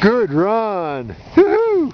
Good run. Woohoo!